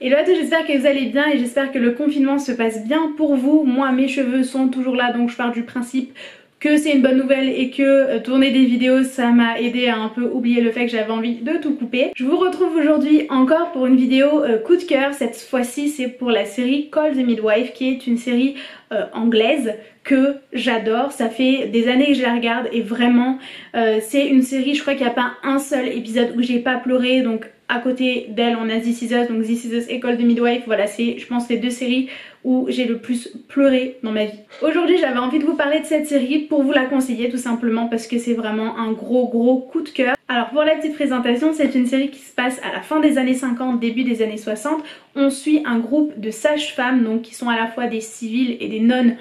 Hello à tous, j'espère que vous allez bien et j'espère que le confinement se passe bien pour vous. Moi mes cheveux sont toujours là donc je pars du principe que c'est une bonne nouvelle et que euh, tourner des vidéos ça m'a aidé à un peu oublier le fait que j'avais envie de tout couper. Je vous retrouve aujourd'hui encore pour une vidéo euh, coup de cœur, cette fois-ci c'est pour la série Call the Midwife qui est une série euh, anglaise que j'adore, ça fait des années que je la regarde et vraiment c'est une série, je crois qu'il n'y a pas un seul épisode où j'ai pas pleuré donc à côté d'elle on a This Is Us, donc This Is Us Call the Midwife, voilà c'est je pense les deux séries où j'ai le plus pleuré dans ma vie. Aujourd'hui j'avais envie de vous parler de cette série pour vous la conseiller tout simplement parce que c'est vraiment un gros gros coup de cœur. Alors pour la petite présentation, c'est une série qui se passe à la fin des années 50, début des années 60. On suit un groupe de sages-femmes donc qui sont à la fois des civils et des nonnes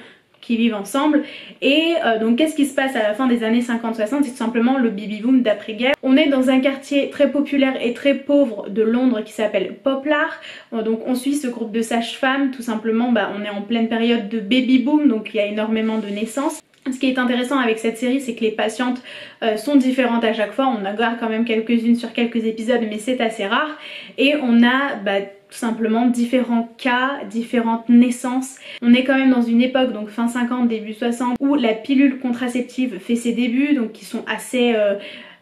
qui vivent ensemble. Et euh, donc qu'est-ce qui se passe à la fin des années 50-60 C'est tout simplement le baby boom d'après-guerre. On est dans un quartier très populaire et très pauvre de Londres qui s'appelle Poplar. Euh, donc on suit ce groupe de sages-femmes, tout simplement bah, on est en pleine période de baby boom, donc il y a énormément de naissances. Ce qui est intéressant avec cette série, c'est que les patientes euh, sont différentes à chaque fois. On en garde quand même quelques-unes sur quelques épisodes, mais c'est assez rare. Et on a bah, tout simplement différents cas, différentes naissances. On est quand même dans une époque, donc fin 50, début 60, où la pilule contraceptive fait ses débuts, donc qui sont assez... Euh,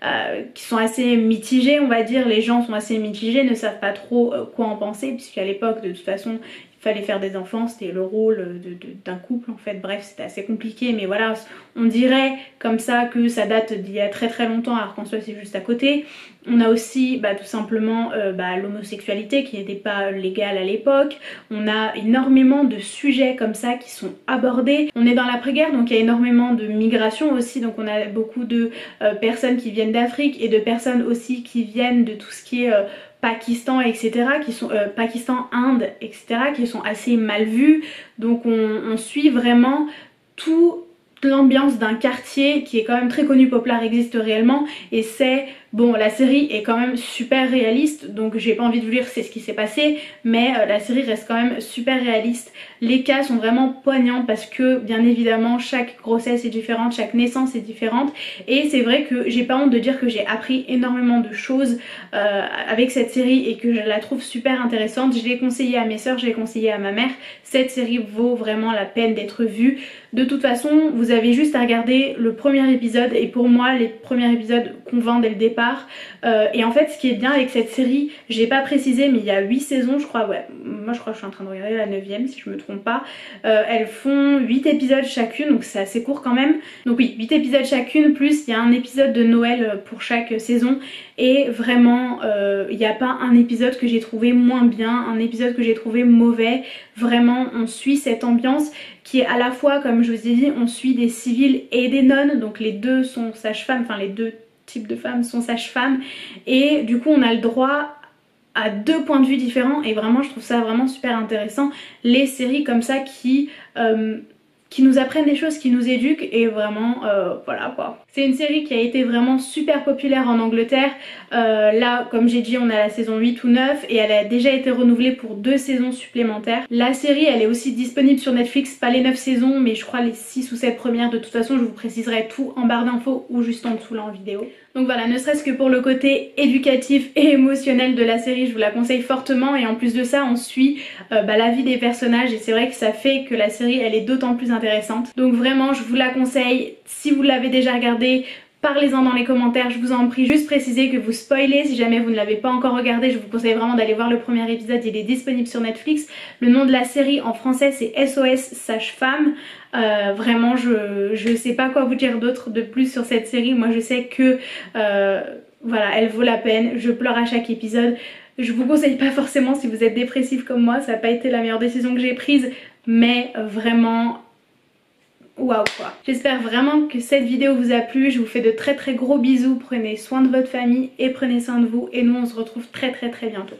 euh, qui sont assez mitigés on va dire, les gens sont assez mitigés, ne savent pas trop quoi en penser puisqu'à l'époque de toute façon fallait faire des enfants, c'était le rôle d'un couple en fait, bref c'était assez compliqué mais voilà on dirait comme ça que ça date d'il y a très très longtemps alors qu'en soit c'est juste à côté. On a aussi bah, tout simplement euh, bah, l'homosexualité qui n'était pas légale à l'époque. On a énormément de sujets comme ça qui sont abordés. On est dans l'après-guerre donc il y a énormément de migration aussi donc on a beaucoup de euh, personnes qui viennent d'Afrique et de personnes aussi qui viennent de tout ce qui est euh, Pakistan, etc., qui sont euh, Pakistan, Inde, etc., qui sont assez mal vus. Donc on, suit vraiment toute l'ambiance d'un quartier qui est quand même très connu, Poplar existe réellement, et c'est Bon, la série est quand même super réaliste, donc j'ai pas envie de vous dire c'est ce qui s'est passé, mais euh, la série reste quand même super réaliste. Les cas sont vraiment poignants parce que bien évidemment chaque grossesse est différente, chaque naissance est différente, et c'est vrai que j'ai pas honte de dire que j'ai appris énormément de choses euh, avec cette série et que je la trouve super intéressante. Je l'ai conseillé à mes soeurs, je l'ai conseillé à ma mère. Cette série vaut vraiment la peine d'être vue. De toute façon, vous avez juste à regarder le premier épisode et pour moi les premiers épisodes convainc dès le départ euh, et en fait ce qui est bien avec cette série, j'ai pas précisé mais il y a 8 saisons je crois, ouais, moi je crois que je suis en train de regarder la 9ème si je me trompe pas. Euh, elles font 8 épisodes chacune donc c'est assez court quand même. Donc oui, 8 épisodes chacune plus il y a un épisode de Noël pour chaque saison et vraiment il n'y a pas un épisode que j'ai trouvé moins bien, un épisode que j'ai trouvé mauvais. Vraiment on suit cette ambiance qui est à la fois comme je vous ai dit on suit des civils et des nonnes donc les deux sont sages-femmes, enfin les deux type de femmes sont sages-femmes. Et du coup on a le droit à deux points de vue différents. Et vraiment je trouve ça vraiment super intéressant. Les séries comme ça qui euh, qui nous apprennent des choses, qui nous éduquent et vraiment euh, voilà quoi. C'est une série qui a été vraiment super populaire en Angleterre. Euh, là comme j'ai dit on a la saison 8 ou 9 et elle a déjà été renouvelée pour deux saisons supplémentaires. La série elle est aussi disponible sur Netflix, pas les 9 saisons mais je crois les 6 ou 7 premières. De toute façon je vous préciserai tout en barre d'infos ou juste en dessous là en vidéo. Donc voilà, ne serait-ce que pour le côté éducatif et émotionnel de la série, je vous la conseille fortement et en plus de ça on suit euh, bah, la vie des personnages et c'est vrai que ça fait que la série elle est d'autant plus intéressante. Donc vraiment je vous la conseille, si vous l'avez déjà regardée, parlez-en dans les commentaires, je vous en prie. Juste préciser que vous spoilez, si jamais vous ne l'avez pas encore regardé, je vous conseille vraiment d'aller voir le premier épisode, il est disponible sur Netflix. Le nom de la série en français c'est SOS Sage-Femme. Euh, vraiment je, je sais pas quoi vous dire d'autre de plus sur cette série, moi je sais que euh, voilà elle vaut la peine, je pleure à chaque épisode. Je vous conseille pas forcément si vous êtes dépressif comme moi, ça n'a pas été la meilleure décision que j'ai prise, mais vraiment waouh quoi. J'espère vraiment que cette vidéo vous a plu, je vous fais de très très gros bisous, prenez soin de votre famille et prenez soin de vous et nous on se retrouve très très très bientôt.